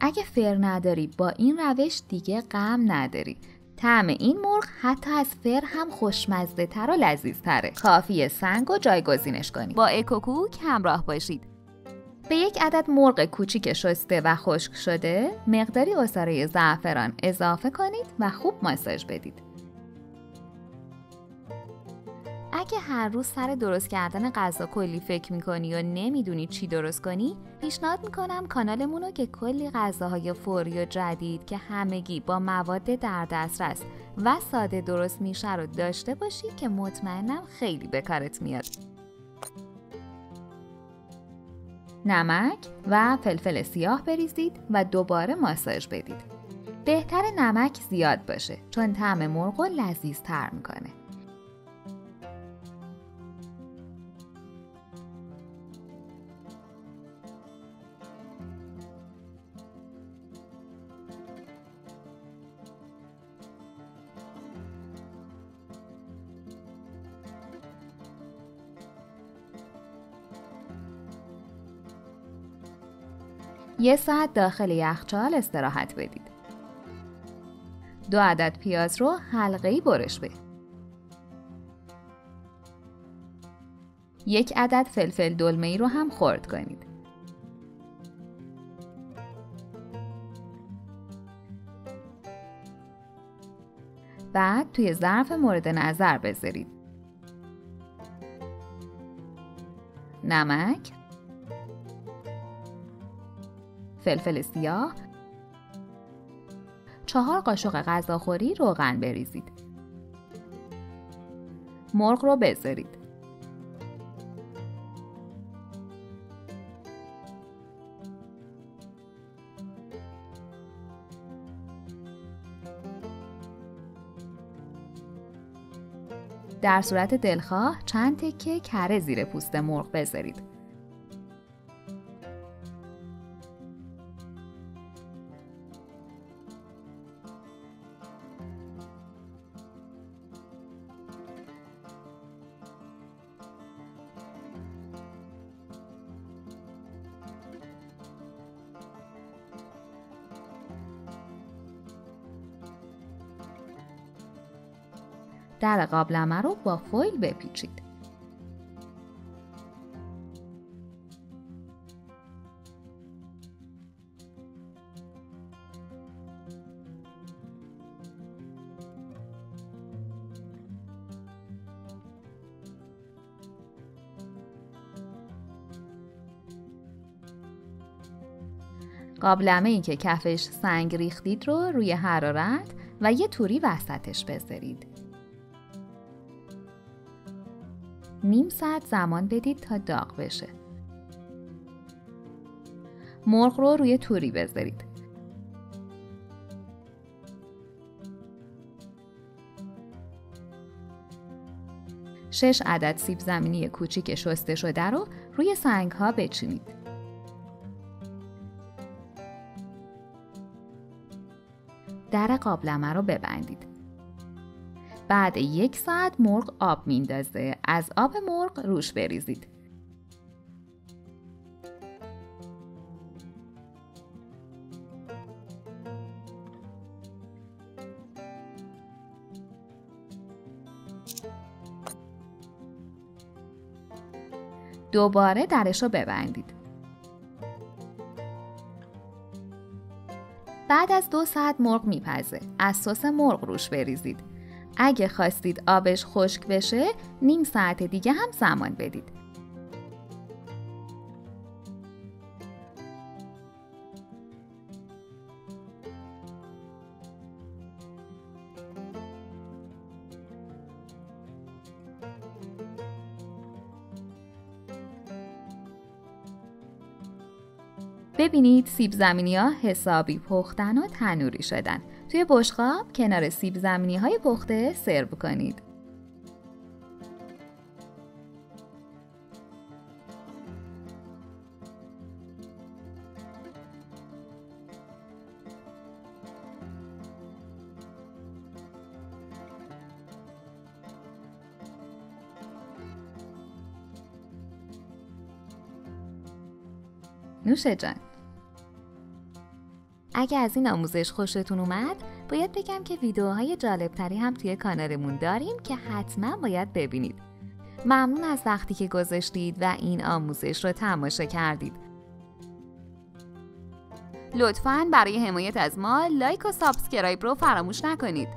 اگه فر نداری با این روش دیگه غم نداری. طعم این مرغ حتی از فر هم خوشمزه تر و لذیذ تره کافی سنگ و جایگزینش کنید با اکوکوک همراه باشید. به یک عدد مرغ کوچیک شسته و خشک شده مقداری اصاره زعفران اضافه کنید و خوب ماساژ بدید. اگه هر روز سر درست کردن غذا کلی فکر می‌کنی و نمی‌دونی چی درست کنی پیشنهاد می‌کنم کانالمون رو که کلی غذاهای فوری و جدید که همگی با مواد در دسترس و ساده درست میشه رو داشته باشی که مطمئنم خیلی به کارت میاد. نمک و فلفل سیاه بریزید و دوباره ماساژ بدید. بهتر نمک زیاد باشه چون طعم مرغ رو لذیذ تر می‌کنه. یه ساعت داخل یخچال استراحت بدید. دو عدد پیاز رو حلقه برش به. یک عدد فلفل دلمه ای رو هم خرد کنید. بعد توی ظرف مورد نظر بذارید. نمک فلفل سیاه. چهار قاشق غذاخوری روغن بریزید. مرغ رو بذارید در صورت دلخواه چند تکه کره زیر پوست مرغ بذارید. در قابلمه رو با فویل بپیچید. قابلمه ای که کفش سنگ ریختید رو روی حرارت و یه توری وسطش بذارید. نیم ساعت زمان بدید تا داغ بشه. مرغ رو روی توری بذارید. شش عدد سیب زمینی کوچیک شسته شده رو روی سنگ ها بچینید. در قابلمه رو ببندید. بعد یک ساعت مرغ آب میندازه از آب مرغ روش بریزید. دوباره درش رو ببندید. بعد از دو ساعت مرغ میپزه. از سس مرغ روش بریزید. اگه خواستید آبش خشک بشه نیم ساعت دیگه هم زمان بدید. ببینید سیب زمینی ها حسابی پختن و تنوری شدن توی بشقاب کنار سیب زمینی های پخته سرو کنید. نوش جان اگه از این آموزش خوشتون اومد باید بگم که ویدیوهای جالبتری هم توی کانالمون داریم که حتما باید ببینید. ممنون از وقتی که گذاشتید و این آموزش رو تماشا کردید. لطفا برای حمایت از ما like و subscribe رو فراموش نکنید.